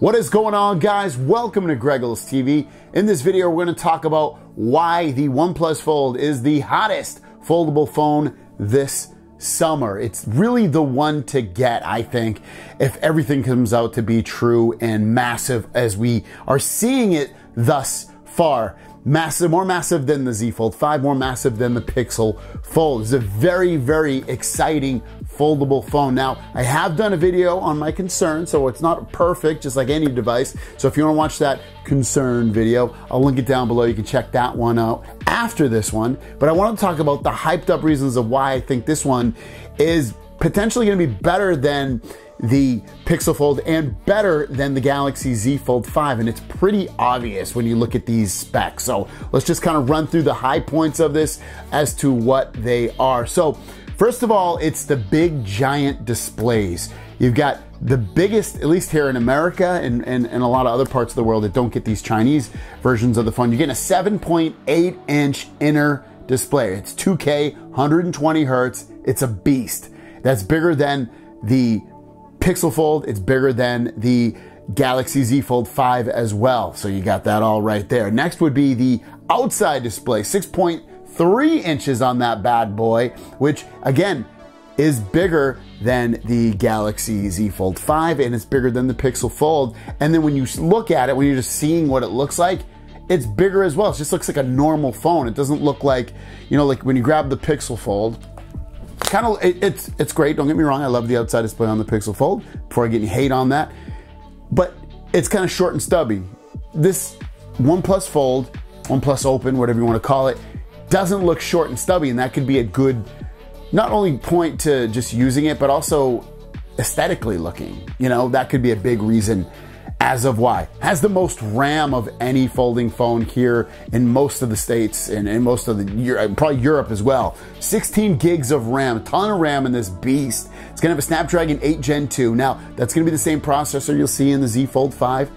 What is going on guys? Welcome to Greggles TV. In this video, we're gonna talk about why the OnePlus Fold is the hottest foldable phone this summer. It's really the one to get, I think, if everything comes out to be true and massive as we are seeing it thus far. Massive, more massive than the Z Fold 5, more massive than the Pixel Fold. It's a very, very exciting foldable phone. Now, I have done a video on my concern, so it's not perfect, just like any device. So if you want to watch that concern video, I'll link it down below. You can check that one out after this one. But I want to talk about the hyped up reasons of why I think this one is potentially going to be better than the Pixel Fold and better than the Galaxy Z Fold 5. And it's pretty obvious when you look at these specs. So let's just kind of run through the high points of this as to what they are. So first of all, it's the big giant displays. You've got the biggest, at least here in America and, and, and a lot of other parts of the world that don't get these Chinese versions of the phone, you're getting a 7.8 inch inner display. It's 2K, 120 hertz. It's a beast. That's bigger than the Pixel Fold, it's bigger than the Galaxy Z Fold 5 as well. So you got that all right there. Next would be the outside display, 6.3 inches on that bad boy, which again is bigger than the Galaxy Z Fold 5 and it's bigger than the Pixel Fold. And then when you look at it, when you're just seeing what it looks like, it's bigger as well. It just looks like a normal phone. It doesn't look like, you know, like when you grab the Pixel Fold, kind of it, it's it's great. Don't get me wrong. I love the outside display on the Pixel Fold. Before I get any hate on that, but it's kind of short and stubby. This OnePlus Fold, OnePlus Open, whatever you want to call it, doesn't look short and stubby, and that could be a good, not only point to just using it, but also aesthetically looking. You know, that could be a big reason as of why. Has the most RAM of any folding phone here in most of the states and in most of the uh, probably Europe as well. 16 gigs of RAM, a ton of RAM in this beast. It's gonna have a Snapdragon 8 Gen 2. Now, that's gonna be the same processor you'll see in the Z Fold 5,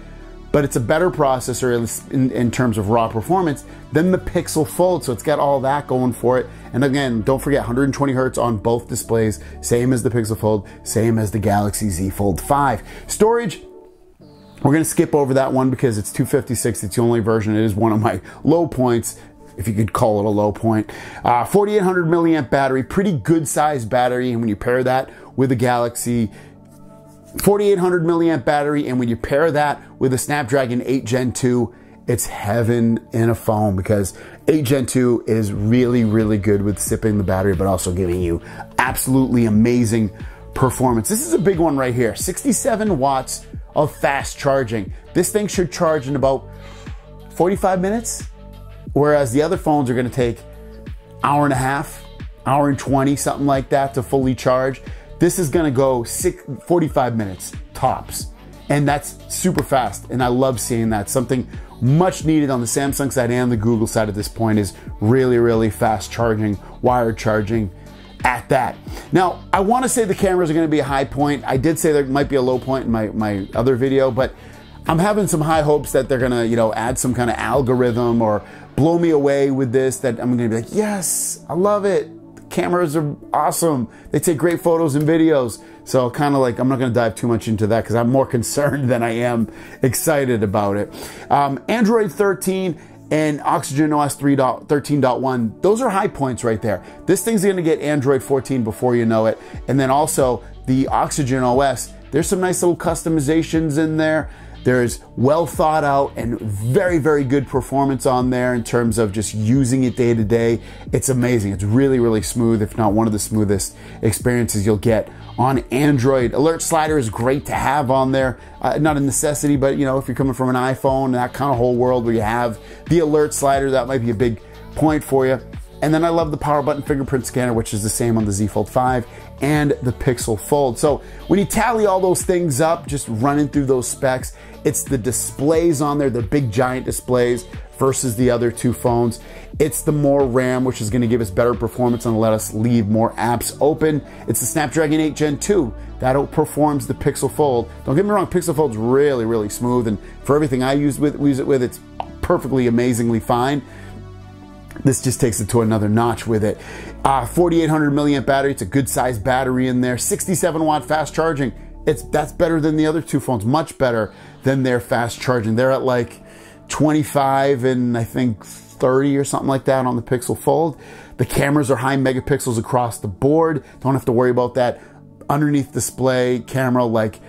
but it's a better processor in, in terms of raw performance than the Pixel Fold. So it's got all that going for it. And again, don't forget 120 hertz on both displays, same as the Pixel Fold, same as the Galaxy Z Fold 5. Storage, we're to skip over that one because it's 256. It's the only version. It is one of my low points, if you could call it a low point. Uh, 4800 milliamp battery, pretty good sized battery. And when you pair that with a Galaxy 4800 milliamp battery, and when you pair that with a Snapdragon 8 Gen 2, it's heaven in a phone because 8 Gen 2 is really, really good with sipping the battery, but also giving you absolutely amazing performance. This is a big one right here 67 watts of fast charging. This thing should charge in about 45 minutes, whereas the other phones are going to take hour and a half, hour and 20, something like that to fully charge. This is to go six, 45 minutes tops. And that's super fast. And I love seeing that. Something much needed on the Samsung side and the Google side at this point is really, really fast charging, wired charging at that. Now, I want to say the cameras are to be a high point. I did say there might be a low point in my, my other video, but I'm having some high hopes that they're to, you know, add some kind of algorithm or blow me away with this that I'm to be like, yes, I love it. Cameras are awesome. They take great photos and videos. So kind of like, I'm not going to dive too much into that because I'm more concerned than I am excited about it. Um, Android 13 and Oxygen OS 13.1, those are high points right there. This thing's gonna get Android 14 before you know it. And then also the Oxygen OS, there's some nice little customizations in there. There's well thought out and very, very good performance on there in terms of just using it day to day. It's amazing. It's really, really smooth, if not one of the smoothest experiences you'll get on Android. Alert slider is great to have on there. Uh, not a necessity, but you know, if you're coming from an iPhone, that kind of whole world where you have the alert slider, that might be a big point for you. And then I love the power button fingerprint scanner, which is the same on the Z Fold 5 and the Pixel Fold. So when you tally all those things up, just running through those specs, it's the displays on there, the big giant displays versus the other two phones. It's the more RAM, which is going to give us better performance and let us leave more apps open. It's the Snapdragon 8 Gen 2 that outperforms the Pixel Fold. Don't get me wrong, Pixel Fold's really, really smooth, and for everything I use with use it with, it's perfectly, amazingly fine. This just takes it to another notch with it. Uh, 4800 milliamp battery, it's a good sized battery in there. 67 watt fast charging, it's that's better than the other two phones, much better than their fast charging. They're at like 25 and I think 30 or something like that on the Pixel Fold. The cameras are high megapixels across the board. Don't have to worry about that underneath display camera like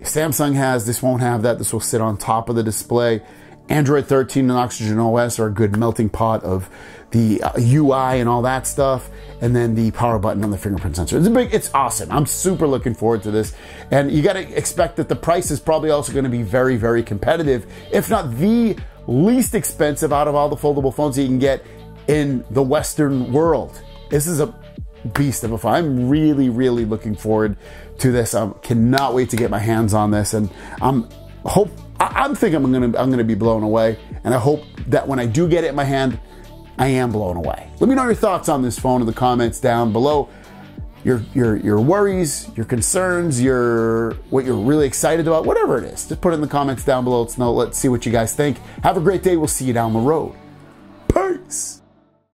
Samsung has. This won't have that. This will sit on top of the display. Android 13 and Oxygen OS are a good melting pot of the uh, UI and all that stuff, and then the power button on the fingerprint sensor. It's big, it's awesome. I'm super looking forward to this, and you got to expect that the price is probably also going to be very, very competitive, if not the least expensive out of all the foldable phones you can get in the Western world. This is a beast of a phone. I'm really, really looking forward to this. I cannot wait to get my hands on this, and I'm hope I, am thinking I'm gonna I'm gonna be blown away, and I hope that when I do get it in my hand, I am blown away. Let me know your thoughts on this phone in the comments down below. Your your your worries, your concerns, your what you're really excited about, whatever it is. Just put it in the comments down below. Let's know. Let's see what you guys think. Have a great day. We'll see you down the road. Peace.